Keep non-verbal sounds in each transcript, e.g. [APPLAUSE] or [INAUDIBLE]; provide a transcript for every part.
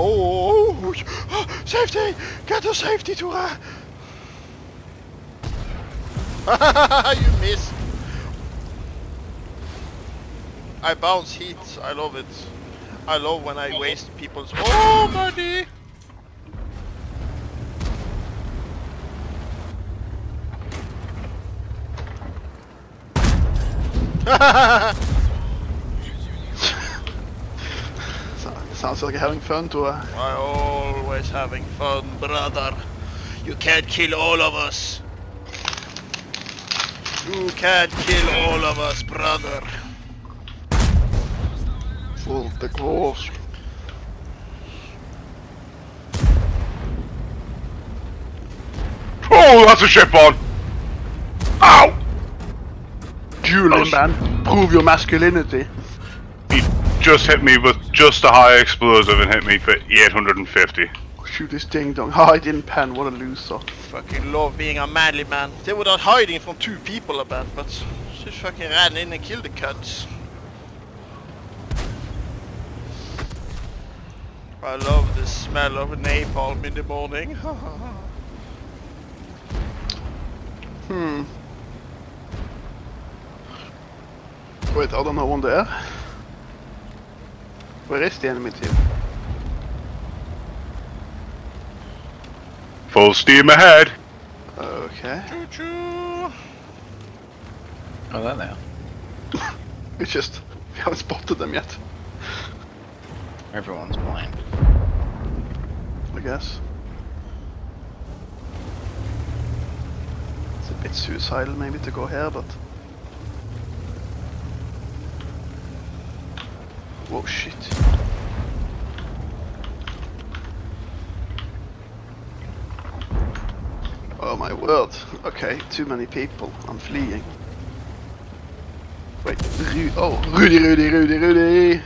Oh, safety! Get the safety, Tura! [LAUGHS] you miss! I bounce heat. I love it. I love when I waste people's. Oh, buddy! So- [LAUGHS] Sounds like you're having fun, Tora. I always having fun, brother. You can't kill all of us. You can't kill all of us, brother. Full the course. Oh, that's a ship on! Ow! Dueling, Oh, man. Prove your masculinity. He just hit me with just a high explosive and hit me for 850. Shoot this ding dong. [LAUGHS] Oh, I didn't pan. What a loser. Fucking love being a manly man. They were not hiding from two people a bit, but just fucking ran in and killed the cunts. I love the smell of napalm in the morning. [LAUGHS] Hmm. Wait, I don't know one there. Where is the enemy team? Full steam ahead. Okay. Choo choo. Oh, there they are. It's just we haven't spotted them yet. Everyone's blind. I guess. It's a bit suicidal maybe to go here, but. Whoa, shit. Oh my word. Okay, too many people. I'm fleeing. Wait, Ru oh, Rudy, Rudy, Rudy, Rudy!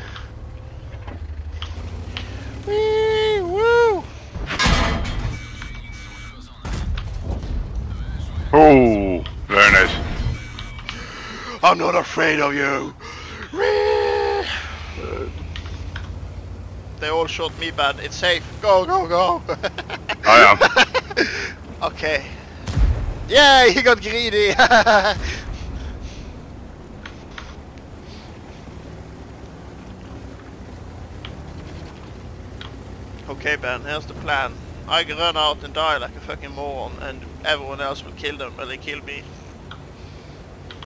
Wee woo. Oh, very nice. I'm not afraid of you. Wee. They all shot me bad. It's safe. Go, go, go. [LAUGHS] Ah, I am. [LAUGHS] okay. Yeah, he got greedy. [LAUGHS] okay, Ben, here's the plan. I can run out and die like a fucking moron, and everyone else will kill them, but they kill me.